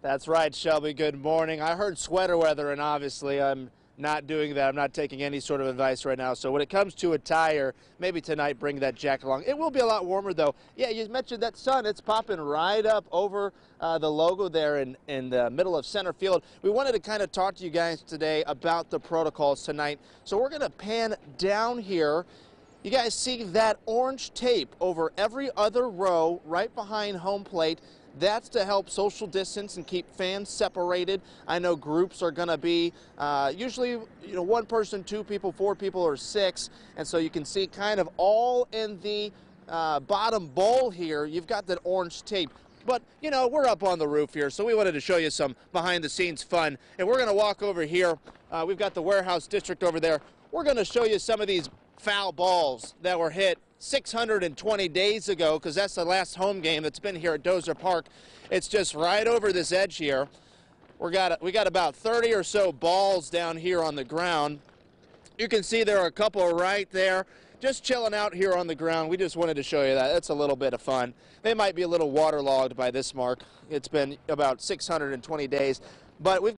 That's right, Shelby. Good morning. I heard sweater weather, and obviously I'm not doing that. I'm not taking any sort of advice right now. So when it comes to attire, maybe tonight bring that jacket along. It will be a lot warmer, though. Yeah, you mentioned that sun. It's popping right up over uh, the logo there in, in the middle of center field. We wanted to kind of talk to you guys today about the protocols tonight. So we're going to pan down here. You guys see that orange tape over every other row right behind home plate. That's to help social distance and keep fans separated. I know groups are going to be uh, usually you know one person, two people, four people, or six, and so you can see kind of all in the uh, bottom bowl here. You've got that orange tape. But, you know, we're up on the roof here, so we wanted to show you some behind the scenes fun. And we're going to walk over here. Uh, we've got the warehouse district over there. We're going to show you some of these foul balls that were hit 620 days ago because that's the last home game that's been here at Dozer Park. It's just right over this edge here. We got we got about 30 or so balls down here on the ground. You can see there are a couple right there just chilling out here on the ground. We just wanted to show you that. It's a little bit of fun. They might be a little waterlogged by this mark. It's been about 620 days, but we've